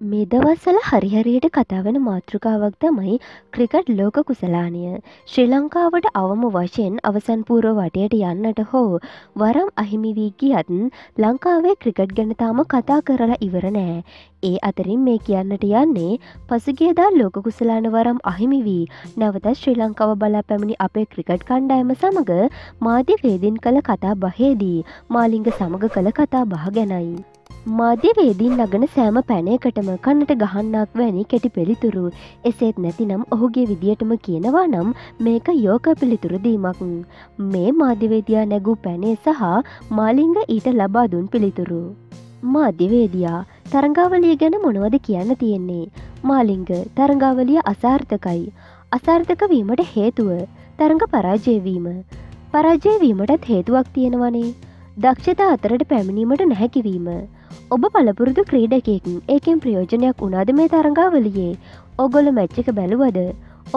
මේ දවස්වල හරිහරියට කතාවන මාතෘකාවක් තමයි ක්‍රිකට් ලෝක කුසලානය. ශ්‍රී ලංකාවට අවම වශයෙන් අවසන් පූර්ව වටයට යන්නට හෝ වරම් අහිමි වී ගියත් ලංකාවේ ක්‍රිකට් ගැන තාම කතා කරලා ඉවර නෑ. ඒ අතරින් මේ කියන්නට යන්නේ පසුගියදා ලෝක කුසලාන වරම් අහිමි වී නැවතත් ශ්‍රී ලංකාව බලා පැමිණි අපේ ක්‍රිකට් කණ්ඩායම සමඟ මාධ්‍ය වේදින් කළ කතා බහේදී මාලිංග සමඟ කළ කතා බහ ගැනයි. මාධ්‍යවේදීන් නගන සෑම පැනයකටම කන්නට ගහන්නක් වැනි කෙටි පිළිතුරු එසේත් නැතිනම් ඔහුගේ විදිහටම කියනවා නම් මේක යෝක පිළිතුරදීමක් මේ මාධ්‍යවේදයා නැගූ පැනේ සහ මාලිංග ඊට ලබා දුන් පිළිතුරු. මාධ්‍යවේදයා තරංගාවලිය ගැන මොනවද කියන්න තියෙන්නේ. මාලිංග තරංගාවලිය අසාර්ථකයි. අසාර්ථක වීමට හේතුව තරඟ පරාජයවීම. පරාජයවීමටත් හේතුවක් තියෙනවනේ. දක්ෂතා අතරට පැමිණීමට නැහැකිවීම. ඔබ පලපුරුදු ක්‍රීඩකෙකින් ඒකෙන් ප්‍රයෝජනයක් උනාද මේ තරඟාවලියේ ඔගොල මැච්ච එක බැලුවද?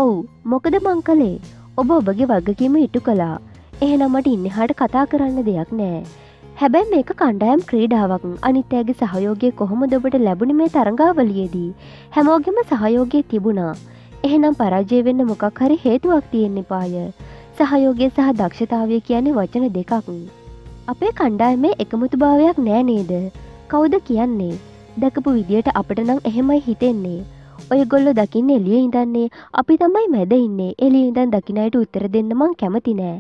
ඔවු. මොකද මං කළේ? ඔබ ඔබගේ වගකීම ඉටු කලා එහෙනමට ඉන්න හට කතා කරන්න දෙයක් නෑ. හැබැයි මේක කණ්ඩායම් ක්‍රීඩාවක්. අනිත්‍යගේ සහයෝගය කොහොම දොබට ලැබුණ මේ තරඟාවලියේදී හැමෝගෙම සහයෝගය තිබුණා. එහෙනම් පරාජය වෙන්න මොකක් හරි හේතුවක් තියෙන්නේ පාය සහයෝගය සහ දක්ෂතාවය කියන්නේ වචන දෙකක්. අපේ කණ්ඩායමේ එකමුතු භාවයක් නෑ නේද? කවුද කියන්නේ? දැකපු විදියට අපට නම් එහෙමයි හිතෙන්නේ. ඔය ගොල්ල දකින්න එලිය ඉඳන්නේ අපි තමයි මැද ඉන්නේ. එලිය ඉඳන් දකිනයට උත්තර දෙන්න මං කැමති නෑ.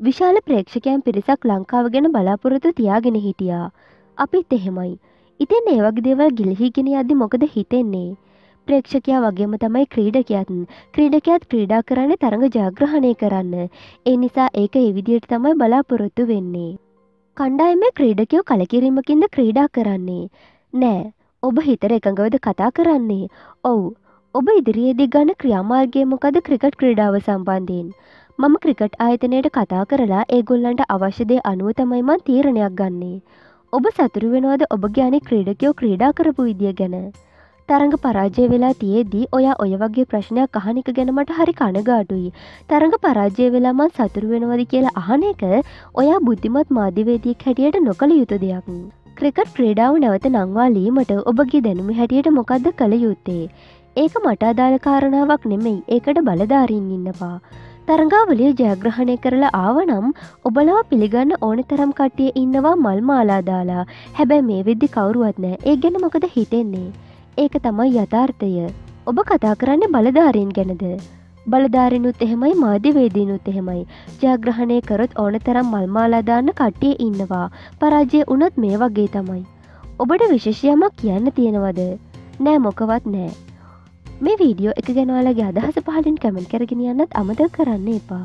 විශාල ප්‍රේක්ෂකයන් පිරිසක් ලංකාව ගැන බලාපොරොත්තු තියාගෙන හිටියා. අපිත් එහෙමයි. ඉතින් ඒ වගේ දේවල් ගිලිහිගෙන යද්දි මොකද හිතෙන්නේ? ප්‍රේක්ෂකයා වගේම තමයි ක්‍රීඩකයත්. ක්‍රීඩකයත් ක්‍රීඩා කරන්න තරඟ ජාග්‍රහණය කරන්න. ඒ නිසා ඒක එවිදියට තමයි බලාපොරොත්තු වෙන්නේ. කණ්ඩායම ක්‍රීඩකයෝ කලකිරීමකින්ද ක්‍රීඩා කරන්නේ. නෑ ඔබ හිතර එකඟවද කතා කරන්නේ. ඔවු ඔබ ඉදිරියේදී ගන්න ක්‍රියාමාර්ගය මොකද ක්‍රිකට් ක්‍රීඩාව සම්බන්ධයෙන්. මම ක්‍රිකට් ආයතනයට කතා කරලා ඒගොල්ලන්ට අවශ්‍යදය අනුව තමයිමන් තීරණයක් ගන්නේ. ඔබ සතුරු වෙනවාද ඔබගේ අනි ක්‍රීඩකයෝ ක්‍රීඩා කරපු විදිිය ගැන. තරඟ පරාජය වෙලා තියේදී ඔයා ඔය වගේ ප්‍රශ්නයක් අහනික ගැනමට හරි කනගාටුයි. තරඟ පරාජය වෙලාමත් සතුරු වෙනවද කියලා අහන එක ඔයා බුද්ධිමත් මාධ්‍යවේදියෙක් හැටියට නොකළ යුතු දෙයක්. ක්‍රිකට් ක්‍රීඩාව නැවත නංවා ලීමට ඔබගේ දැනුම හැටියට මොකක්ද කළ යුත්තේ. ඒක මට අදාළ කාරණාවක් නෙමෙයි ඒකට බලධාරීන් ඉන්නවා. තරඟාවලිය ජයග්‍රහණය කරලා ආවනම් ඔබලව පිළිගන්න ඕන තරම් කට්ටිය ඉන්නවා මල් මාලාදාලා හැබැ මේ විද්දි කවරුවත් නෑ ඒ ගැන මොකද හිතෙන්නේ. ඒක තමයි යථාර්ථය. ඔබ කතා කරන්න බලධාරීන් ගැනද? බලධාරිනුත් එහෙමයි මාධ්‍යවේදීනුත් එහෙමයි. ජයග්‍රහණය කරොත් ඕන තරම් මල්මාලාදාන්න කට්ටිය ඉන්නවා. පරාජය උනොත් මේ වගේ තමයි. ඔබට විශේෂයමක් කියන්න තියෙනවද? නෑ මොකවත් නෑ. මේ වීඩියෝ එක ගැනවාලගේ අදහස පහලින් කමෙන්ට කරගෙන යන්නත් අමත කරන්න එපා.